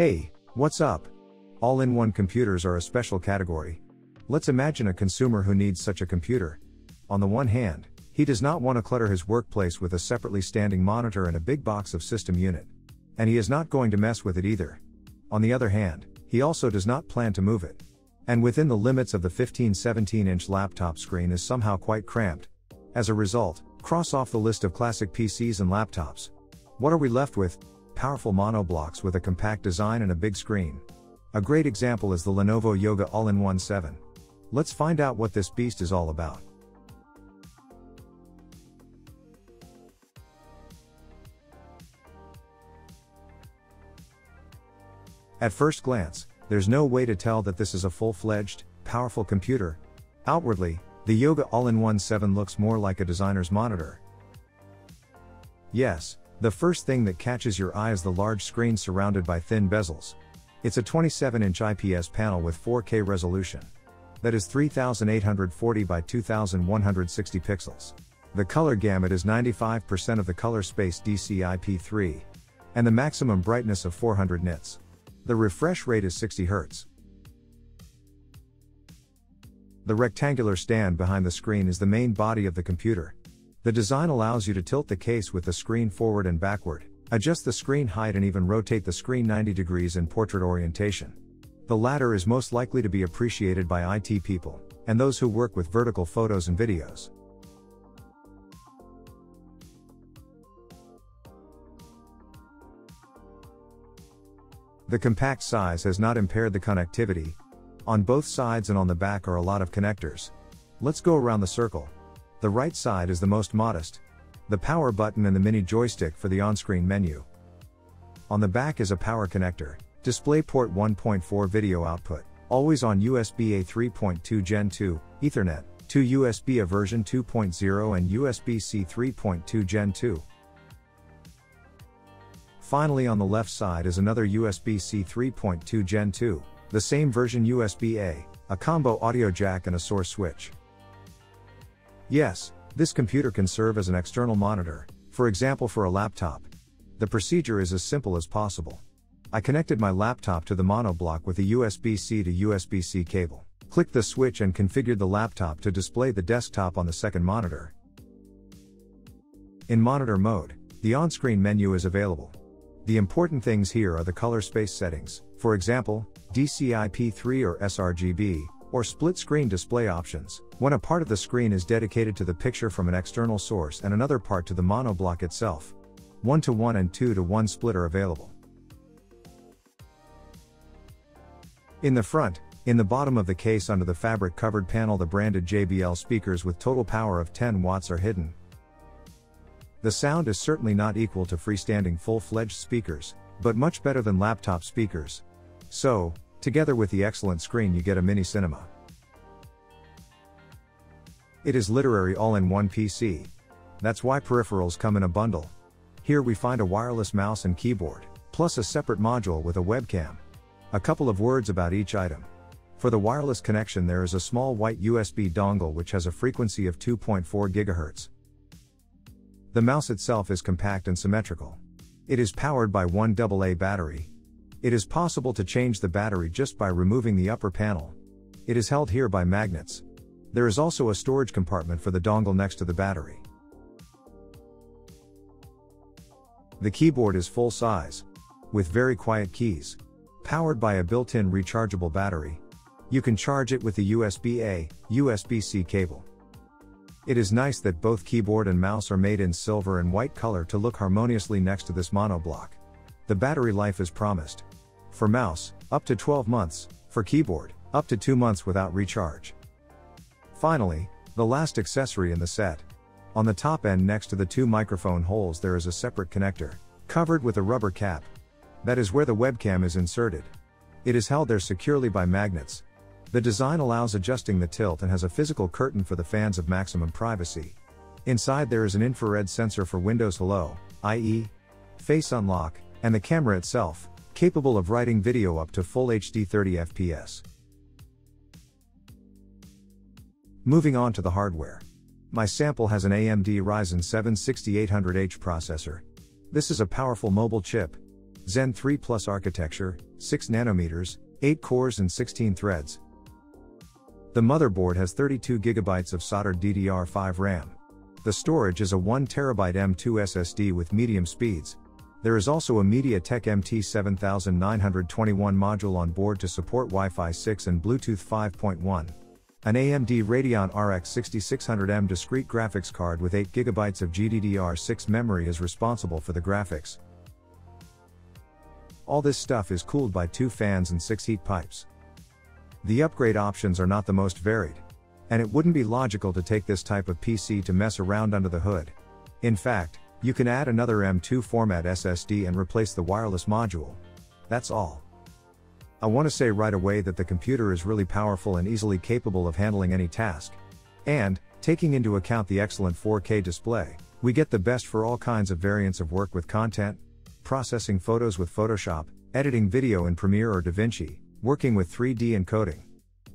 Hey, what's up? All in one computers are a special category. Let's imagine a consumer who needs such a computer. On the one hand, he does not want to clutter his workplace with a separately standing monitor and a big box of system unit. And he is not going to mess with it either. On the other hand, he also does not plan to move it. And within the limits of the 15 17 inch laptop screen is somehow quite cramped. As a result, cross off the list of classic PCs and laptops. What are we left with? Powerful monoblocks with a compact design and a big screen. A great example is the Lenovo Yoga All-in-One 7. Let's find out what this beast is all about. At first glance, there's no way to tell that this is a full-fledged, powerful computer. Outwardly, the Yoga All-in-One 7 looks more like a designer's monitor. Yes, the first thing that catches your eye is the large screen surrounded by thin bezels. It's a 27-inch IPS panel with 4K resolution. That is 3840 by 2160 pixels. The color gamut is 95% of the color space DCI-P3. And the maximum brightness of 400 nits. The refresh rate is 60 Hz. The rectangular stand behind the screen is the main body of the computer. The design allows you to tilt the case with the screen forward and backward, adjust the screen height and even rotate the screen 90 degrees in portrait orientation. The latter is most likely to be appreciated by IT people, and those who work with vertical photos and videos. The compact size has not impaired the connectivity. On both sides and on the back are a lot of connectors. Let's go around the circle. The right side is the most modest. The power button and the mini joystick for the on-screen menu. On the back is a power connector, DisplayPort 1.4 video output, always on USB A 3.2 Gen 2, Ethernet, to USB A version 2.0 and USB C 3.2 Gen 2. Finally on the left side is another USB-C 3.2 Gen 2, the same version USB-A, a combo audio jack and a source switch. Yes, this computer can serve as an external monitor, for example for a laptop. The procedure is as simple as possible. I connected my laptop to the monoblock with a USB-C to USB-C cable. Click the switch and configured the laptop to display the desktop on the second monitor. In monitor mode, the on-screen menu is available. The important things here are the color space settings, for example, DCI-P3 or sRGB, or split screen display options, when a part of the screen is dedicated to the picture from an external source and another part to the monoblock itself. 1 to 1 and 2 to 1 split are available. In the front, in the bottom of the case under the fabric covered panel the branded JBL speakers with total power of 10 watts are hidden, the sound is certainly not equal to freestanding full-fledged speakers, but much better than laptop speakers. So, together with the excellent screen you get a mini cinema. It is literary all-in-one PC. That's why peripherals come in a bundle. Here we find a wireless mouse and keyboard, plus a separate module with a webcam. A couple of words about each item. For the wireless connection there is a small white USB dongle which has a frequency of 2.4 GHz. The mouse itself is compact and symmetrical. It is powered by one AA battery. It is possible to change the battery just by removing the upper panel. It is held here by magnets. There is also a storage compartment for the dongle next to the battery. The keyboard is full size. With very quiet keys. Powered by a built-in rechargeable battery. You can charge it with the USB-A, USB-C cable. It is nice that both keyboard and mouse are made in silver and white color to look harmoniously next to this monoblock. The battery life is promised. For mouse, up to 12 months, for keyboard, up to 2 months without recharge. Finally, the last accessory in the set. On the top end next to the two microphone holes there is a separate connector, covered with a rubber cap. That is where the webcam is inserted. It is held there securely by magnets, the design allows adjusting the tilt and has a physical curtain for the fans of maximum privacy. Inside there is an infrared sensor for Windows Hello, i.e., Face Unlock, and the camera itself, capable of writing video up to full HD 30 FPS. Moving on to the hardware. My sample has an AMD Ryzen 7 6800H processor. This is a powerful mobile chip. Zen 3 Plus architecture, 6 nanometers, 8 cores and 16 threads. The motherboard has 32 GB of soldered DDR5 RAM. The storage is a 1TB M2 SSD with medium speeds. There is also a MediaTek MT7921 module on board to support Wi Fi 6 and Bluetooth 5.1. An AMD Radeon RX 6600M discrete graphics card with 8GB of GDDR6 memory is responsible for the graphics. All this stuff is cooled by two fans and six heat pipes. The upgrade options are not the most varied. And it wouldn't be logical to take this type of PC to mess around under the hood. In fact, you can add another M2 format SSD and replace the wireless module. That's all. I want to say right away that the computer is really powerful and easily capable of handling any task. And, taking into account the excellent 4K display, we get the best for all kinds of variants of work with content, processing photos with Photoshop, editing video in Premiere or DaVinci, working with 3D encoding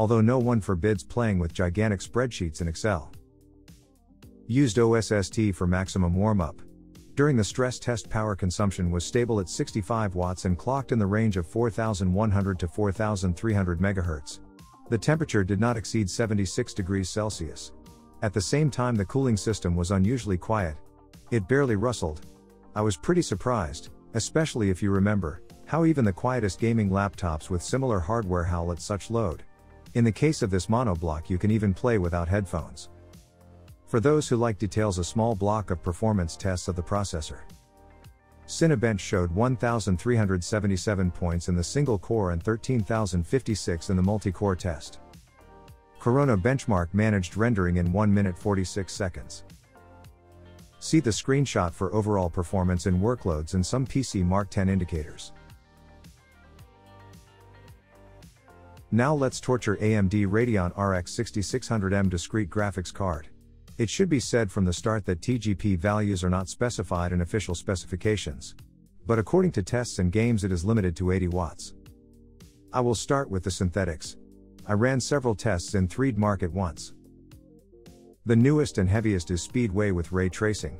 although no one forbids playing with gigantic spreadsheets in Excel. Used OCCT for maximum warm-up. During the stress test power consumption was stable at 65 watts and clocked in the range of 4100 to 4300 MHz. The temperature did not exceed 76 degrees Celsius. At the same time the cooling system was unusually quiet. It barely rustled. I was pretty surprised, especially if you remember, how even the quietest gaming laptops with similar hardware howl at such load. In the case of this monoblock you can even play without headphones. For those who like details a small block of performance tests of the processor. Cinebench showed 1,377 points in the single core and 13,056 in the multi-core test. Corona Benchmark managed rendering in 1 minute 46 seconds. See the screenshot for overall performance in workloads and some PC Mark 10 indicators. Now let's torture AMD Radeon RX 6600M discrete graphics card. It should be said from the start that TGP values are not specified in official specifications. But according to tests and games it is limited to 80 watts. I will start with the synthetics. I ran several tests in 3D Mark at once. The newest and heaviest is Speedway with ray tracing.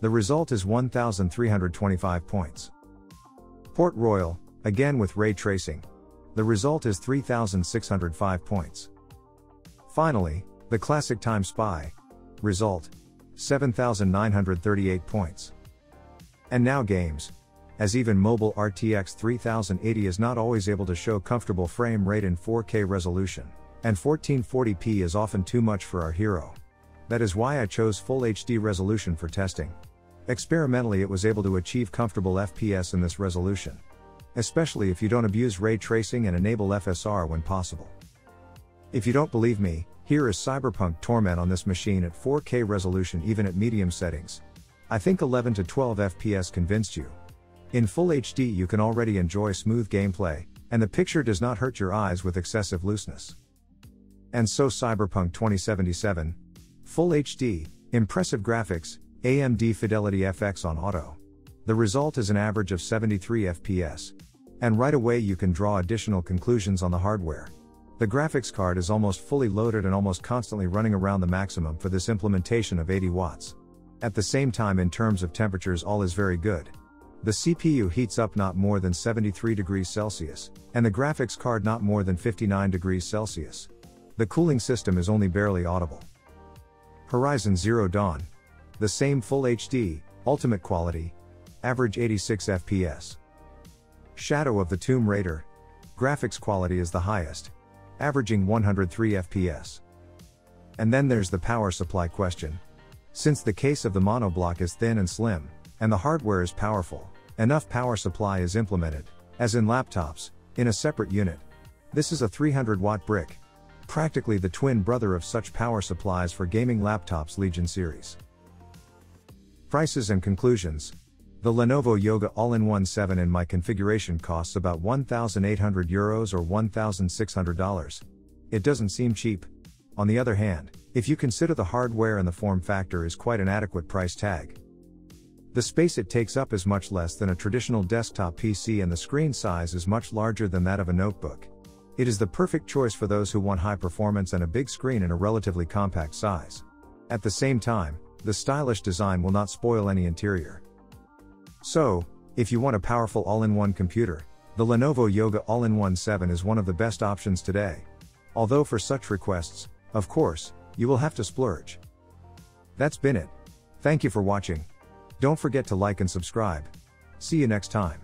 The result is 1325 points. Port Royal, again with ray tracing, the result is 3605 points. Finally, the classic time spy. Result 7938 points. And now games. As even mobile RTX 3080 is not always able to show comfortable frame rate in 4K resolution, and 1440p is often too much for our hero. That is why I chose full HD resolution for testing. Experimentally, it was able to achieve comfortable FPS in this resolution especially if you don't abuse ray tracing and enable FSR when possible. If you don't believe me, here is Cyberpunk Torment on this machine at 4K resolution even at medium settings. I think 11 to 12 FPS convinced you. In Full HD you can already enjoy smooth gameplay, and the picture does not hurt your eyes with excessive looseness. And so Cyberpunk 2077, Full HD, impressive graphics, AMD Fidelity FX on auto. The result is an average of 73 FPS. And right away you can draw additional conclusions on the hardware. The graphics card is almost fully loaded and almost constantly running around the maximum for this implementation of 80 watts. At the same time in terms of temperatures all is very good. The CPU heats up not more than 73 degrees Celsius, and the graphics card not more than 59 degrees Celsius. The cooling system is only barely audible. Horizon Zero Dawn. The same Full HD, ultimate quality, average 86 FPS. Shadow of the Tomb Raider. Graphics quality is the highest, averaging 103 FPS. And then there's the power supply question. Since the case of the monoblock is thin and slim, and the hardware is powerful, enough power supply is implemented, as in laptops, in a separate unit. This is a 300 watt brick. Practically the twin brother of such power supplies for gaming laptops Legion series. Prices and conclusions the Lenovo Yoga All-in-One 7 in my configuration costs about 1,800 euros or $1,600. It doesn't seem cheap. On the other hand, if you consider the hardware and the form factor is quite an adequate price tag. The space it takes up is much less than a traditional desktop PC and the screen size is much larger than that of a notebook. It is the perfect choice for those who want high performance and a big screen in a relatively compact size. At the same time, the stylish design will not spoil any interior. So, If you want a powerful all in one computer, the Lenovo Yoga All in One 7 is one of the best options today. Although, for such requests, of course, you will have to splurge. That's been it. Thank you for watching. Don't forget to like and subscribe. See you next time.